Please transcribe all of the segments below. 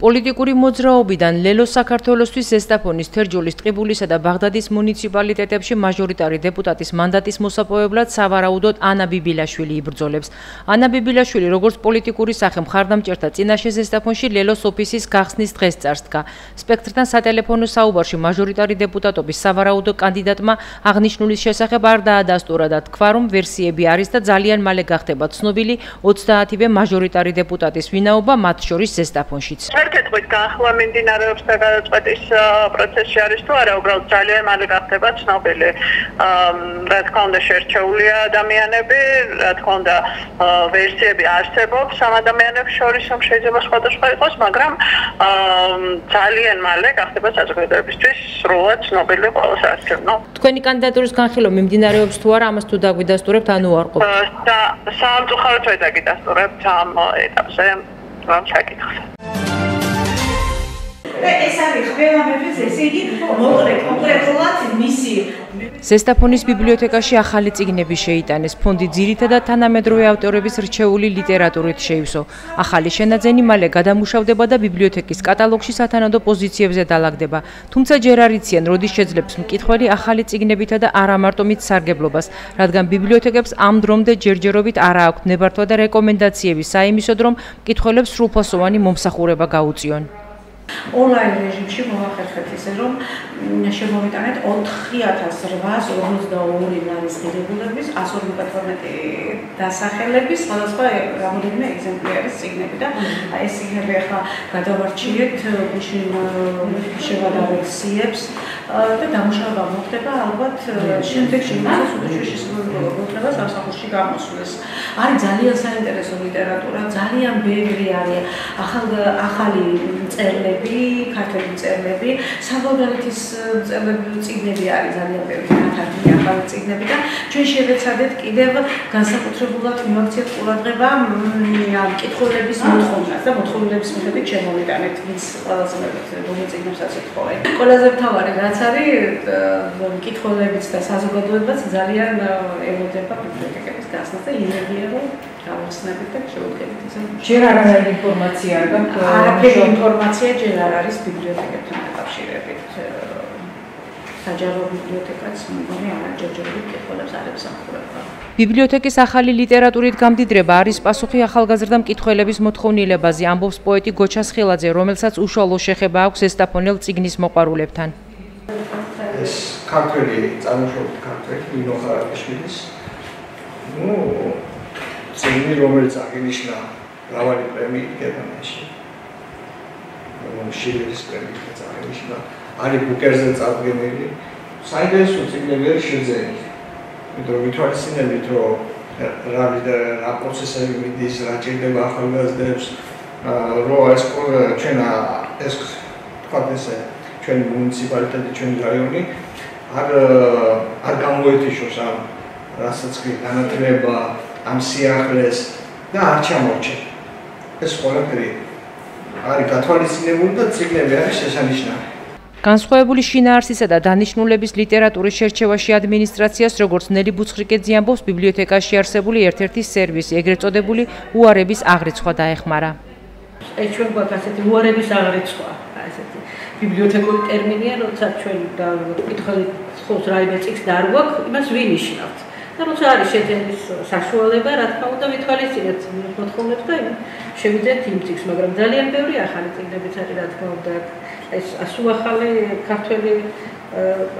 პოლიტიკური მოძრაობიდან ლელო საქართველოსთვის ზესტაფონის თერჯოლის ტყიბულისა და ბაღდადის მუნიციპალიტეტებში მაჟორიტარი დეპუტატის მანდატის მოსაპოვებლად სავარაუდოდ ანა ბიბილაშვილი იბრძოლებს. ანა ბიბილაშვილი როგორც პოლიტიკური სახე მხარდამჭერთა წინაშე ზესტაფონში ლელოს ოფისის გახსნის დღეს წარსდგა. სპექტრთან სატელეფონო საუბარში მაჟორიტარი დეპუტატობის სავარაუდო კანდიდატმა აღნიშნულის შესახებ არ დაადასტურა და თქვა რომ ვერსიები არის და ძალიან მალე გახდება ცნობილი 30-ვე მაჟორიტარი დეპუტატის ვინაობა მათ შორის ზესტაფონშიც. კეთყვით გაახლა მიმდინარეობს და გადაწყვეტის პროცესში არის თუ არა, უბრალოდ ძალიან მალე გახდება ცნობილი. რა თქმა უნდა, შერჩეულია ადამიანები, რა თქმა უნდა, ვერსიები არსებობს ამ ადამიანებს შორის, რომ შეიძლება სხვადასხვა იყოს, მაგრამ ძალიან მალე გახდება საზოგადოებისთვის სრულად ცნობილი ყველა საარჩევნო. თქვენი კანდიდატურის განხილვა მიმდინარეობს თუ არა, ამას თუ დაგვიდასტურებთ, ანუ არ ყოფ. საამწუხაროდ ვერ დაგიდასტურებთ ამ ეტაპზე. რომ ჩაკითხოთ. და ეს არის ყველამეთვის ესე იგი მოკლე კონკრეტულად მისი ზესტაფონის ბიბლიოთეკაში ახალი წიგნები შეიტანეს. ფონდი ძირითადად თანამედროვე ავტორების რჩეული ლიტერატურით შეივსო. ახალი შენაძენი მალე გადამუშავდება და ბიბლიოთეკის კატალოგში სათანადო პოზიციებზე დაალაგდება. თუმცა ჯერ არ იციან, როდის შეძლებს მკითხველი ახალი წიგნებითა და არა მარტო მით სარგებლობას, რადგან ბიბლიოთეკებს ამ დრომდე ჯერჯერობით არა აქვთ ნებართვა და რეკომენდაციები საიმისოდ, რომ მკითხველებს სრულფასოვანი მომსახურება გაუწიონ. ონლაინ რეჟიმში მოახერხეთ ისე რომ შემოვიტანეთ 4842 ლარის ღირებულების 152 დასახელების სხვადასხვა რამოდენიმე ეგზემპლიარის ციგნები და ეს ციგნები ახლა გადავარჩიეთ გუშინ შევადარეთ სიებს და დამუშავება მოხდება ალბათ შემდეგში იმასაც უდიში შესაძლებლობა გამოსვლის. არის ძალიან საინტერესო ლიტერატურა, ძალიან ბევრი არის ახალ ახალი წერლები, ქართული წერლები, საბოლოოთის წერლები წიგნები არის ძალიან ბევრი ქართული ახალი წიგნები და ჩვენ შევეცადეთ კიდევ განსაკუთრებულად მიმოქცეთ ყურადღება ამ კითხულების მოთხოვნას და მოთხოვნების მიხედვით შემოვიტანეთ ის ყველაზე მეტად რომელ წიგნებსაც ეთხოვენ. ყველაზე მთავარი რაც არის კითხულებით და საზოგადოებაც ძალიან ემოდება ბიბლიოთეკების გასნას და ინერგიერო გამოსნებით და შეუდგებით ისე. ჯერ არ არის ინფორმაცია არ გაქვს არაფერი ინფორმაცია ჯერ არ არის ბიბლიოთეკებთან დაკავშირებით საჯარო ბიბლიოთეკაც მგონი არა ჯერჯერობით კითხულებს არ ემსახურება ბიბლიოთეკის ახალი ლიტერატურით გამდიდრება არის პასუხი ახალგაზრდა მკითხველების მოთხოვნილებაზე. ამბობს პოეტი გოჩა სხილაძე რომელსაც უშუალო შეხება აქვს ესტაფონელ ციგნის მოყვარულებთან. ეს ქართველი წარმოშობით ქართველი ნინო ხარაკიშვილის ну წიგნი, რომელიც აღინიშნა მრავალი პრემიით გერმანიაში. შილერის პრემიით აღინიშნა, არის ბუკერზე წარდგენილი. საინტერესო წიგნები არის შეძენილი. მეტყვი ვითვალისწინებით, რომ რა რა პროცესები მიდის, რა ჭირდება ახალგაზრდებს, რომ ეს ჩვენ ეს თქვა ესე ჩვენი მუნიციპალიტეტი, ჩვენი რაიონი არ არ გამოეთიშოს ამ რასაც კი განათლება, ამ სიახლეს და არ ჩამორჩა. ეს ყველაფერი არის გათვალისწინებული და ციკლები არის შესანიშნავი. განსხვავებული შინაარსისა და დანიშნულების ლიტერატურის შერჩევაში ადმინისტრაციას როგორც ნელი ბუცხრიკეძე ამბობს ბიბლიოთეკაში არსებული ერთ-ერთი სერვისი, ეგრეთ წოდებული უარების აღრიცხვა დაეხმარა. ეს ჩვენ გვაქვს ასეთი უარების აღრიცხვა, ასეთი ბიბლიოთეკური ტერმინია, როცა ჩვენ კითხული ხოს რაიმე წიგს და არ გვაქვს, იმას ვინიშნავთ. და როცა არის შეძენის საშუალება, რა თქმა უნდა, ვითვალისწინებთ მოთხოვნებს და შევიძეთ იმ წიგს, მაგრამ ძალიან ბევრი ახალი წიგნებიც არის, რა თქმა უნდა, ეს ასუახალი ქართველი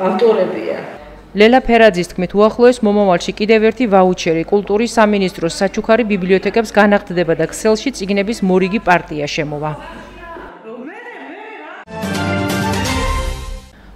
ავტორებია. ლელა ფერაძის თქმით, უახლოეს მომავალში კიდევ ერთი ვაუჩერი კულტურის სამინისტროს საჩუქარი ბიბლიოთეკებს განაგრძდება და ქსელში წიგნების მორიგი პარტია შემოვა.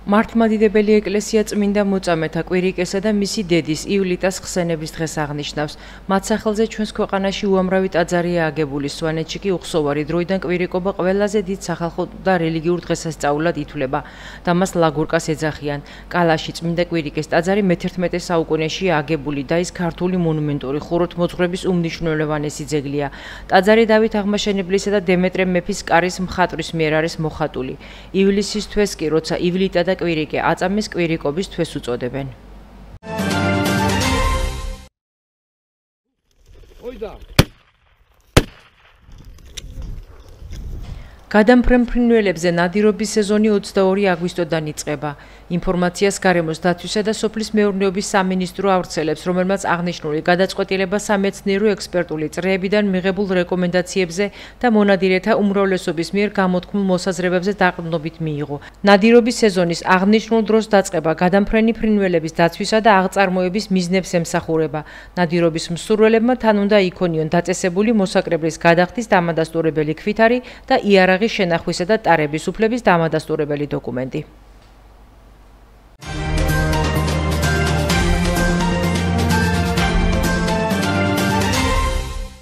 მართლმადიდებელი ეკლესია წმინდა მოწამეთა კვირიკესა და მისი დედის ივლიტას ხსენების დღეს აღნიშნავს. მათ სახელზე ჩვენს ქვეყანაში უამრავი ტაძარია აგებული, სვანეთში კი უხსოვარი დროიდან კვირიკობა ყველაზე დიდ სახალხო და რელიგიურ დღესასწაულად ითვლება და მას ლაგურკას ეძახიან. კალაში წმინდა კვირიკეს ტაძარი მე-11 საუკუნეში აგებული და ის ქართული მონუმენტური ხუროთმოძღვრების უმნიშვნელოვანესი ძეგლია. ტაძარი დავით აღმაშენებლისა და დემეტრე მეფის კარის მხატვრის მიერ არის მოხატული. ივლისის თვეს კი როცა ივლიტა და და კვირიკე აწამის კვირიკობის თვეს უწოდებენ. ოიდა გადამფრენ ფრინველებზე ნადირობის სეზონი 22 აგვისტოდან იწყება. ინფორმაციას გარემოს დათვისა და სოფლის მეურნეობის სამინისტრო ავრცელებს, რომელმაც აღნიშნული გადაწყვეტილება სამეცნიერო ექსპერტული წრეებიდან მიღებულ რეკომენდაციებზე და მონადირეთა უმრავლესობის მიერ გამოთქმულ მოსაზრებებზე დაყრდნობით მიიღო. ნადირობის სეზონის აღნიშნულ დროს დაწყება გადამფრენი ფრინველების დაცვისა და აღწარმოების მიზნებს ემსახურება. ნადირობის მსურველებმა თან უნდა იქონიონ დაწესებული მოსაკრებლის გადახდის დამადასტურებელი ქვითარი და იარაღის შენახვისა და ტარების უფლების დამადასტურებელი დოკუმენტი.